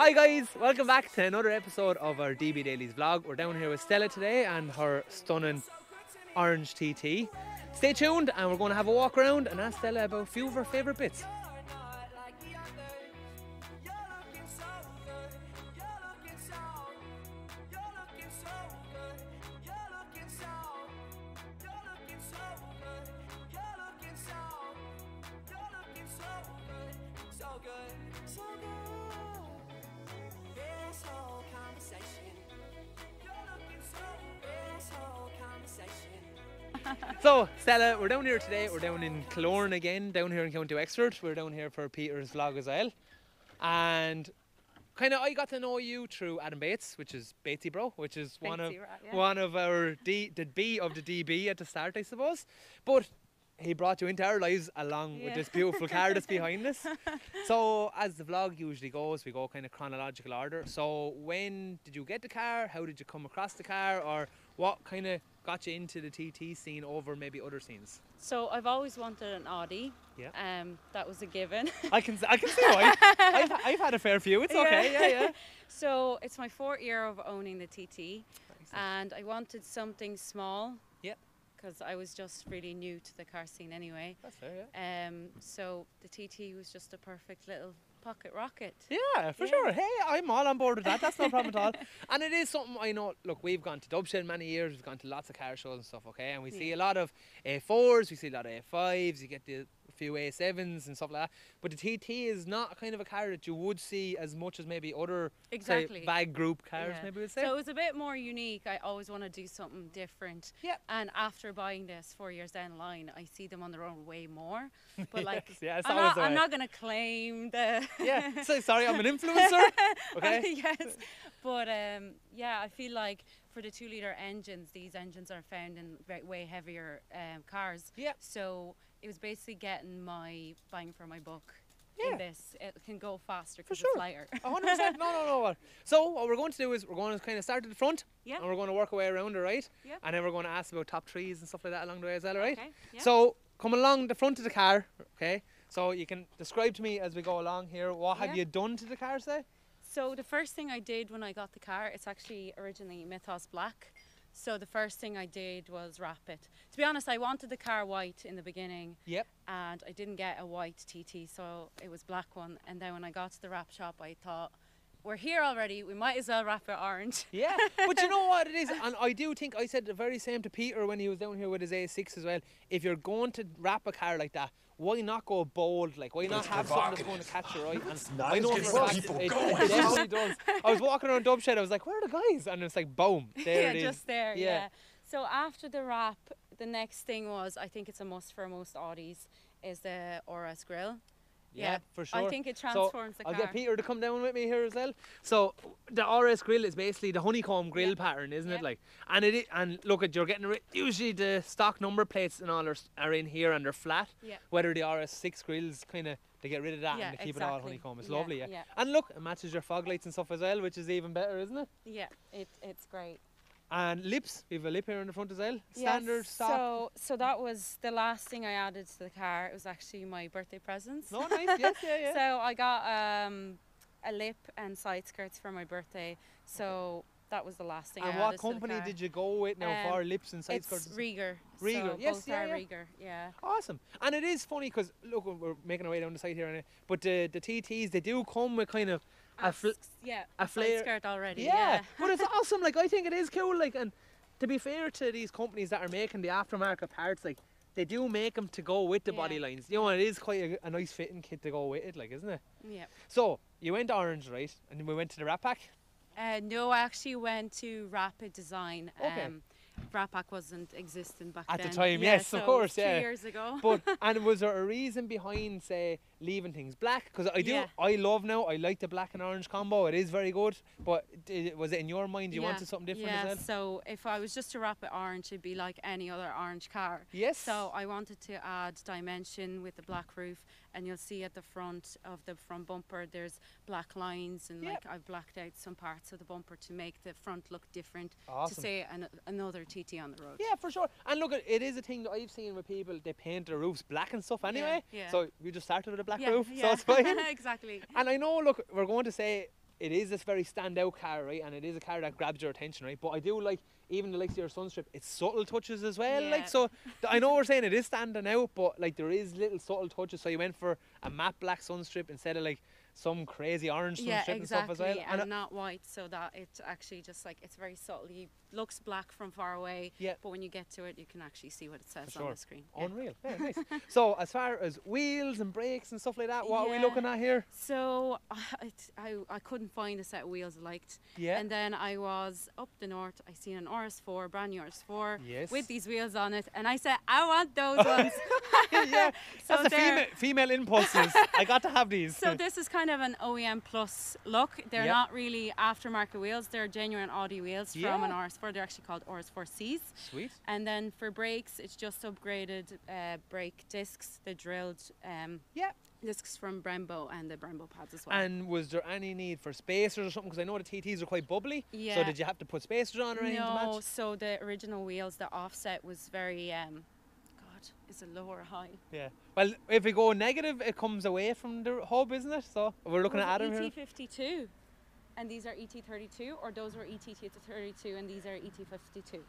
Hi guys, welcome back to another episode of our DB Dailys vlog. We're down here with Stella today and her stunning orange TT. Stay tuned and we're going to have a walk around and ask Stella about a few of her favourite bits. So, Stella, we're down here today. We're down in Clorn again, down here in County Wexford. We're down here for Peter's vlog as well. And kind of, I got to know you through Adam Bates, which is Batesy Bro, which is one of Batesy, right, yeah. one of our D, the B of the DB at the start, I suppose. But he brought you into our lives along with this beautiful car that's behind us. So, as the vlog usually goes, we go kind of chronological order. So, when did you get the car? How did you come across the car? Or what kind of got you into the TT scene over maybe other scenes? So I've always wanted an Audi. Yeah. Um, that was a given. I can I can see why. I've, I've had a fair few. It's okay. Yeah, yeah. so it's my fourth year of owning the TT, and I wanted something small. Yep. Because I was just really new to the car scene anyway. That's fair. Yeah. Um, so the TT was just a perfect little pocket rocket. Yeah, for Yeah. sure. Hey, I'm all on board with that. That's no problem at all. And it is something I know. Look, we've gone to Dubshed many years. We've gone to lots of car shows and stuff. Okay, and we see a lot of A4s. We see a lot of A5s. You get the few A7s and stuff like that. But the TT is not a kind of a car that you would see as much as maybe other say, Exactly. VAG group cars. Yeah. Maybe we'd say. So it was a bit more unique. I always want to do something different. Yeah. And after buying this four years down the line, I see them on their own way more. But like, Yes, yeah, I'm, not, I'm not going to claim the. yeah. So sorry, I'm an influencer. Okay. yes. But um, yeah, I feel like for the two liter engines, these engines are found in way heavier um, cars. Yeah. So it was basically getting my bang for my buck. Yeah. In this, it can go faster because sure. it's lighter. Hundred percent. No, no, no. So what we're going to do is we're going to kind of start at the front, Yeah. and we're going to work our way around, all right? Yep. And then we're going to ask about top trees and stuff like that along the way as well, right? Okay. Yeah. So come along the front of the car, okay? So you can describe to me as we go along here. What have you done to the car, say? So the first thing I did when I got the car, it's actually originally Mythos black. So the first thing I did was wrap it. To be honest, I wanted the car white in the beginning, Yep. and I didn't get a white TT, so it was black one. And then when I got to the wrap shop, I thought, we're here already. We might as well wrap it orange. Yeah, but you know what it is, and I do think I said the very same to Peter when he was down here with his A6 as well. If you're going to wrap a car like that, why not go bold? Like, why not It's have something that's going to catch your eye? And nice, I know gets for a the fact people it, going. it definitely does. I was walking around Dubshed, I was like, where are the guys? And it's like, boom, there yeah, it is. just there. Yeah. Yeah. So after the wrap, the next thing was I think it's a must for most Audis is the RS grill. Yeah, Yeah, for sure. I think it So, transforms the I'll get Peter to come down with me here as well. So the RS grill is basically the honeycomb grill Yeah. pattern, isn't it? Like, and it and look at you're getting ri- usually the stock number plates and all are, are in here and they're flat. Yeah. Whether the RS6 grills kind of they get rid of that Yeah, and they keep it all honeycomb. It's Yeah, lovely, yeah. yeah. And look, it matches your fog lights and stuff as well, which is even better, isn't it? Yeah, it, it's great. And lips, we have a lip here in the front as well. Yes, Standard stock. So, so that was the last thing I added to the car. It was actually my birthday presents. no, nice, yes, yeah, yeah. So I got um, a lip and side skirts for my birthday. So that was the last thing. and I what added to the company did you go with now Um, for lips and side It's skirts? Rieger. Rieger, So yes, yeah, yeah. Rieger. Yeah. Awesome. And it is funny because look, we're making our way down the side here, and but the the TTs they do come with kind of a fl- yeah, a flare- skirt already. yeah, Yeah. but it's awesome. Like I think it is cool. Like and to be fair to these companies that are making the aftermarket parts, like they do make them to go with the body lines. You know, it is quite a, a nice fitting kit to go with it, like isn't it? yeah. So you went to orange, right? And then we went to the Rat Pack. Uh, no, I actually went to Rapid Design. Okay. Um, Rapak wasn't existing back then. At the then. time, Yeah, yes, of so course, two yeah. years ago. But and was there a reason behind say leaving things black? Because I do, Yeah. I love now. I like the black and orange combo. It is very good. But did, was it in your mind you yeah. wanted something different yeah, as well? so if I was just to wrap it orange, it'd be like any other orange car. Yes. So I wanted to add dimension with the black roof, and you'll see at the front of the front bumper there's black lines, and Yeah. like I've blacked out some parts of the bumper to make the front look different. Awesome. To say an, another TT on the road. Yeah, for sure. And look, it is a thing that I've seen with people. They paint their roofs black and stuff anyway. yeah. So we just started with a black yeah, roof, yeah. so it's fine. exactly. and I know, look, we're going to say it is this very standout car, right? And it is a car that grabs your attention, right? But I do like even the likes of your Sunstrip, it's subtle touches as well. Yeah. Like so, I know we're saying it is standing out, but like there is little subtle touches. So you went for a matte black Sunstrip instead of like some crazy orange yeah, Sunstrip and stuff as well. and I- not white, so that it actually just like it's very subtle looks black from far away, yeah. but when you get to it, you can actually see what it says sure. on the screen. Unreal. Yeah. nice. so, as far as wheels and brakes and stuff like that, what yeah. are we looking at here? So, I, I, I, couldn't find a set of wheels I liked. Yeah. And then I was up the north, I seen an RS4, brand new RS4, yes. with these wheels on it, and I said, I want those ones. yeah, so that's the female, female impulses. I got to have these. So, this is kind of an OEM plus look. They're not really aftermarket wheels, they're genuine Audi wheels yeah. from an RS4 for, they're actually called Oris 4Cs. Sweet. And then for brakes, it's just upgraded uh, brake discs. the drilled um, yeah. discs from Brembo and the Brembo pads as well. And was there any need for spacers or something? Because I know the TTs are quite bubbly. Yeah. So did you have to put spacers on or anything no, to so the original wheels, the offset was very... Um, God, is a lower high. Yeah. Well, if we go negative, it comes away from the hub, isn't it? So we're looking well, at Adam ET52. here. ET52, and these are ET32, or those were ET32 and these are E ET52.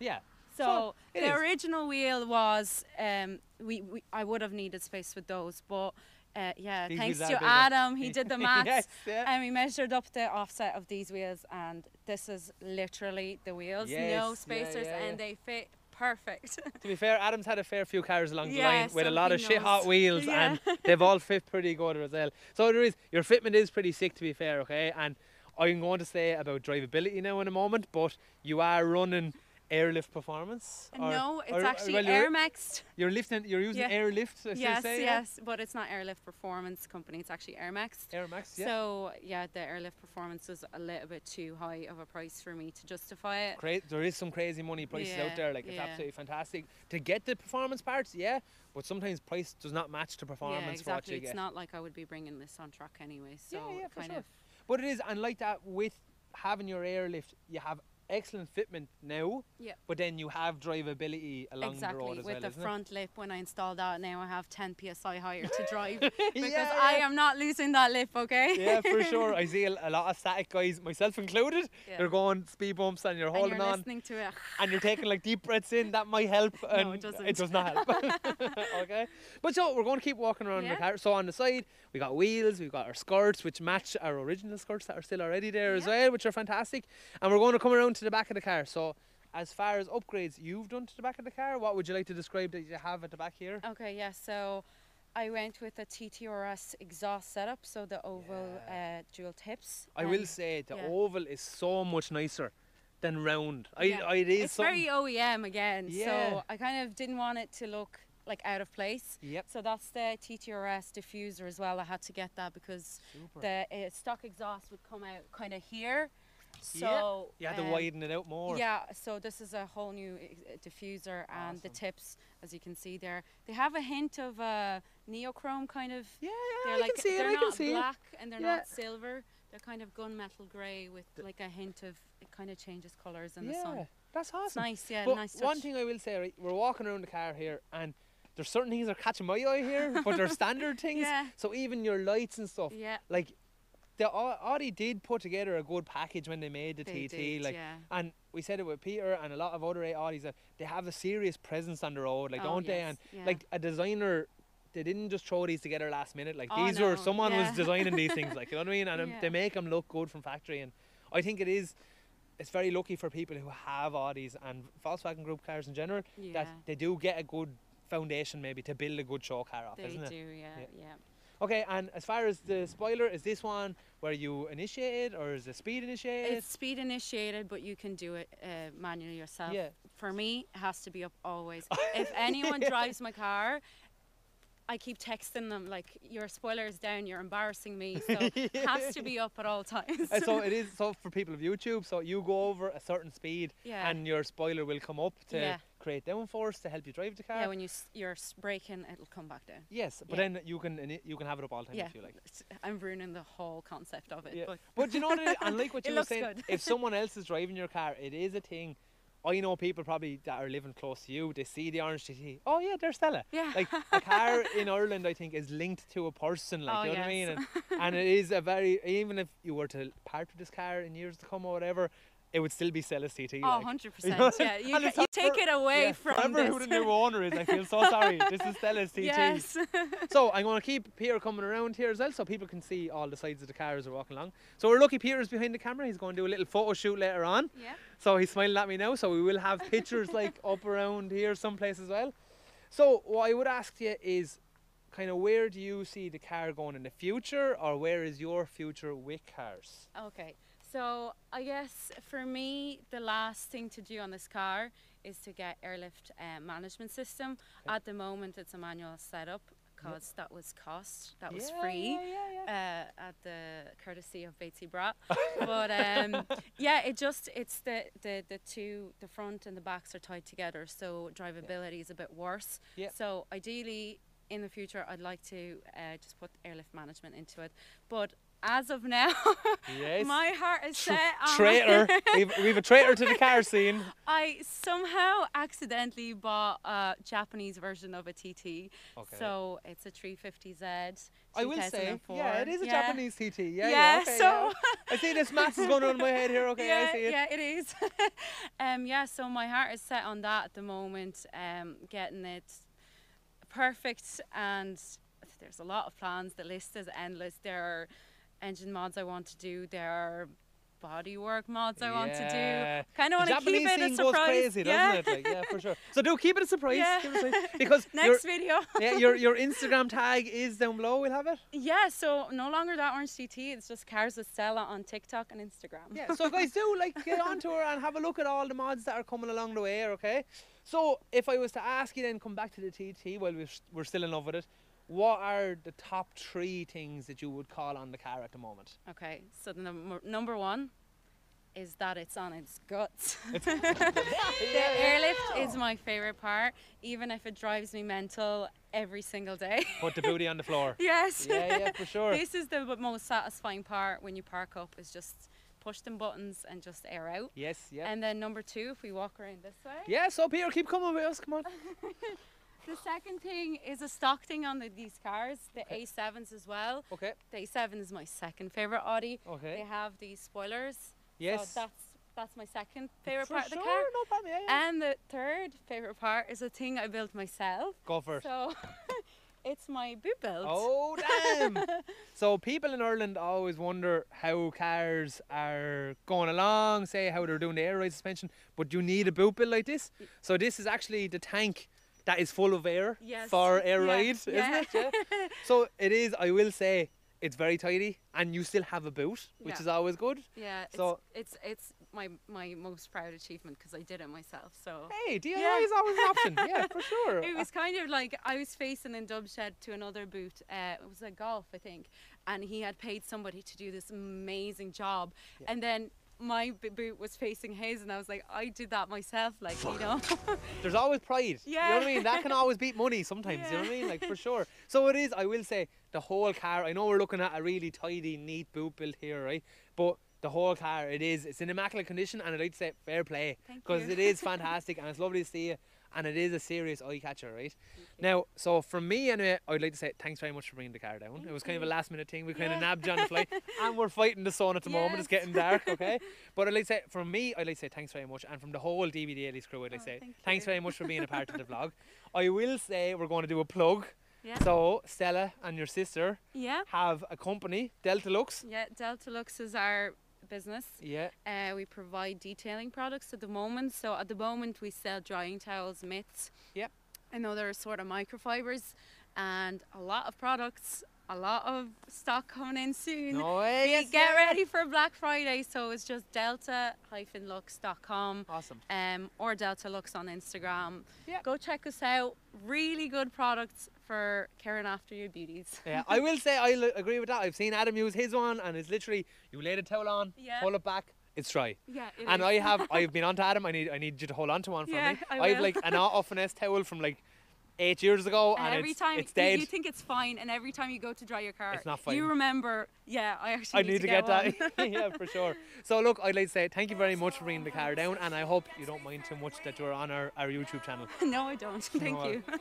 Yeah. So, it the is. original wheel was um, we, we I would have needed space with those, but uh, yeah, These thanks to. Adam, he did the maths. yes. Yeah. And we measured up the offset of these wheels, and this is literally the wheels, Yes, no yeah, spacers, yeah, and they fit perfect. To be fair, Adam's had a fair few cars along the Yeah, line with a lot of shit hot wheels, Yeah. and they've all fit pretty good as well. So there is your fitment is pretty sick, to be fair. Okay, and I'm going to say about drivability now in a moment, but you are running airlift performance. Uh, or- no, it's or- actually well, you're- Air Maxed. You're lifting. You're using Yeah. airlift. Should Yes, say, yeah? yes, but it's not Airlift Performance Company. It's actually Air Maxed. Air Max. Yeah. So yeah, the Airlift Performance is a little bit too high of a price for me to justify it. Cra- there is some crazy money prices Yeah, out there. Like it's yeah. absolutely fantastic to get the performance parts. Yeah, but sometimes price does not match the performance yeah, for exactly. what you It's get. not like I would be bringing this on track anyway. So yeah, yeah, for kind sure. of But it is, and like that with having your airlift, you have excellent fitment now. Yeah. But then you have drivability along exactly the road as with well, the isn't front lip. When I install that now, I have 10 psi higher to drive because Yeah, I am not losing that lip. Okay. yeah, for sure. I see a, lot of static guys, myself included. Yeah. They're going speed bumps and you're and holding you're on. listening to it. and you're taking like deep breaths in, that might help. And it doesn't. It does not help. okay. But so we're going to keep walking around the car. So on the side, we got wheels, we've got our skirts, which match our original skirts that are still already there as well, which are fantastic. And we're going to come around to the back of the car. So as far as upgrades you've done to the back of the car, what would you like to describe that you have at the back here? Okay, yeah. So I went with a TTRS exhaust setup, so the oval uh, dual tips. I will say the yeah. oval is so much nicer than round. I, Yeah. I, it is It's something- very OEM again, Yeah. so I kind of didn't want it to look like out of place. Yep. So that's the TTRS diffuser as well. I had to get that because Super. the uh, stock exhaust would come out kind of here. So You had to um, widen it out more. Yeah, so this is a whole new uh, diffuser, and the tips, as you can see there, they have a hint of uh, neochrome kind of. Yeah, yeah, They're I like can see it. they're I can not see it. black and they're Yeah. not silver. They're kind of gunmetal grey with like a hint of it kind of changes colours in the yeah, sun. that's awesome. It's nice, yeah, But nice touch. one thing I will say, right, we're walking around the car here, and there's certain things that are catching my eye here, but they're standard things. Yeah. So even your lights and stuff, Yeah, like the Au- Audi did put together a good package when they made the they TT. did, like, yeah. and we said it with Peter and a lot of other Audis that they have a serious presence on the road, like Oh, don't they? And yeah. like a designer. They didn't just throw these together last minute. Like Oh, these were no, someone was designing these things. Like you know what I mean? And um, Yeah. they make them look good from factory. And I think it is. It's very lucky for people who have Audis and Volkswagen Group cars in general yeah, that they do get a good foundation maybe to build a good show car off, they isn't it? do, yeah, Yeah. yeah. Okay, and as far as the spoiler, is this one where you initiate or is it speed initiated? It's speed initiated, but you can do it uh, manually yourself. yeah. For me, it has to be up always. if anyone drives my car, I keep texting them like, "Your spoiler is down. You're embarrassing me." So it has to be up at all times. And so it is so for people of YouTube. So you go over a certain speed, yeah. and your spoiler will come up to Yeah. Create downforce to help you drive the car. yeah, when you s- you're braking, it'll come back down. yes, but Yeah. then you can ini- you can have it up all the time Yeah, if you like. it's- I'm ruining the whole concept of it. Yeah. But But you know what? It? And like what you were saying, good. if someone else is driving your car, it is a thing I know people probably that are living close to you. They see the orange TT. Oh yeah, there's Stella. Yeah. Like a car in Ireland, I think is linked to a person. Like Oh, you know what I mean? And, and it is a very even if you were to part with this car in years to come or whatever, it would still be Stella's TT. Oh, like. 100 You percent. know? Yeah, you, And ca- it's you take for- it away yeah, from Remember this. who the new owner is. I feel so sorry. This is Stella's TT. yes. So I'm going to keep Peter coming around here as well, so people can see all the sides of the car as we're walking along. So we're lucky Peter's behind the camera. He's going to do a little photo shoot later on. yeah. So he's smiling at me now. So we will have pictures like up around here someplace as well. So what I would ask you is, kind of where do you see the car going in the future, or where is your future with cars? Okay. So I guess for me, the last thing to do on this car is to get airlift uh, management system. Okay. At the moment, it's a manual setup because that was cost, that was Yeah, free. Yeah, yeah, uh, at the courtesy of Batesy Brat. but um, yeah, it just it's the, the the two the front and the backs are tied together, so drivability is a bit worse. Yeah. So ideally, in the future, I'd like to uh, just put airlift management into it. But as of now, Yes. my heart is set on traitor. we've, we've a traitor to the car scene. I somehow accidentally bought a Japanese version of a TT. Okay. So it's a 350Z. I will say, yeah, it is a Yeah. Japanese TT. Yeah, yeah. Yeah, okay, so- yeah. I see this maths is going on in my head here. Okay, yeah, I see it. yeah, it is. um, yeah, so my heart is set on that at the moment, um, getting it perfect, and there's a lot of plans. The list is endless. There are engine mods I want to do. There are bodywork mods I want to do. Kind of want to keep it a surprise. goes crazy, yeah. doesn't it? Like, yeah, for sure. So do keep it a surprise. Yeah. It a surprise. Because your, Next video. yeah, your your Instagram tag is down below. We'll have it. yeah, so no longer that orange TT. It's just cars with Stella on TikTok and Instagram. Yeah. So guys, do like get onto her and have a look at all the mods that are coming along the way. Okay. So if I was to ask you, then come back to the TT while we're, we're still in love with it. What are the top three things that you would call on the car at the moment? Okay, so the number number one is that it's on its guts. The airlift is my favorite part, even if it drives me mental every single day. Put the booty on the floor. yes. Yeah, yeah, for sure. this is the most satisfying part when you park up is just push them buttons and just air out. Yes, yeah. And then number two, if we walk around this way, Yeah, so Peter, keep coming with us. Come on. The second thing is a stock thing on the, these cars, the Okay. A7s as well. Okay. The A7 is my second favorite Audi. Okay. They have these spoilers. Yes. So that's that's my second favorite For part of the sure, car. No problem. Yeah, yeah. And the third favorite part is a thing I built myself. Go for it. So it's my boot build. Oh damn! so people in Ireland always wonder how cars are going along, say how they're doing the air ride suspension, but you need a boot build like this. So this is actually the tank that is full of air Yes. for air Yeah, ride, yeah. isn't it? Yeah. so it is. I will say it's very tidy, and you still have a boot, which is always good. Yeah, it's, So- it's it's my my most proud achievement because I did it myself. So Hey, DIY Yeah. is always an option. yeah, for sure. it was kind of like I was facing in Dubshed to another boot. Uh, it was a golf, I think, and he had paid somebody to do this amazing job, Yeah. and then my boot was facing his, and I was like, I did that myself, like you know. There's always pride. Yeah. You know what I mean? That can always beat money sometimes. Yeah. You know what I mean? Like for sure. So it is. I will say the whole car. I know we're looking at a really tidy, neat boot build here, right? But the whole car, it is. It's in immaculate condition, and I'd like to say fair play because it is fantastic, and it's lovely to see you. And it is a serious eye catcher, right? Mm. Now, so from me anyway, I'd like to say thanks very much for bringing the car down. it was kind of a mm-hmm. last minute thing. We kind of nabbed on the fly, and we're fighting the sun at the moment. It's getting dark, okay? But I'd like to say from me, I'd like to say thanks very much, and from the whole DB Dailys crew, I'd like oh, to Oh, say thank thanks very much for being a part of the vlog. I will say we're going to do a plug. yeah. So Stella and your sister yeah. have a company, Delta Lux. Yeah. Delta Lux is our business. Yeah. Uh, we provide detailing products at the moment. So at the moment we sell drying towels, mitts. Yep. There are sort of microfibers and a lot of products, a lot of stock coming in soon. No way. Get ready for Black Friday, so it's just delta-lux.com Awesome. um, or Delta Lux on Instagram. Yeah. Go check us out. Really good products for caring after your beauties. Yeah, I will say I l- agree with that. I've seen Adam use his one, and it's literally you lay the towel on, Yeah. pull it back, it's dry. Yeah, it and is. I have I've been on to Adam. I need I need you to hold on to one for Yeah, me. I have will. like an off finesse towel from like eight years ago, and, And every it's, time it's you, dead. you think it's fine, and every time you go to dry your car, It's not fine. you remember, yeah, I actually I need to get, one. that. yeah, for sure. So look, I'd like to say thank you very much for bringing the car down, and I hope you don't mind too much that you're on our, our YouTube channel. no, I don't. Thank well. you.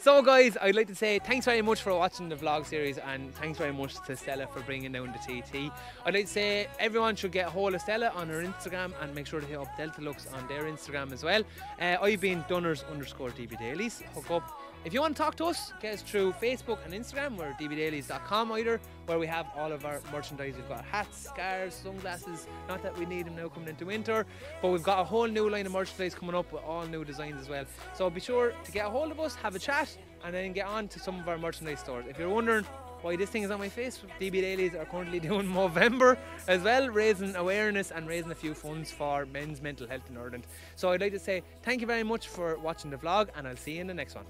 So guys, I'd like to say thanks very much for watching the vlog series and thanks very much to Stella for bringing down the TT. I'd like to say everyone should get hold of Stella on her Instagram and make sure to hit up Delta Lux on their Instagram as well. Uh, I've been Dunners underscore DB Dailys. Hook up. If you want to talk to us, get us through Facebook and Instagram. We're dbdailies.com either, where we have all of our merchandise. We've got hats, scarves, sunglasses. Not that we need them now coming into winter, but we've got a whole new line of merchandise coming up with all new designs as well. So be sure to get a hold of us, have a chat, and then get on to some of our merchandise stores. If you're wondering why this thing is on my face, DB Dailys are currently doing Movember as well, raising awareness and raising a few funds for men's mental health in Ireland. So I'd like to say thank you very much for watching the vlog, and I'll see you in the next one.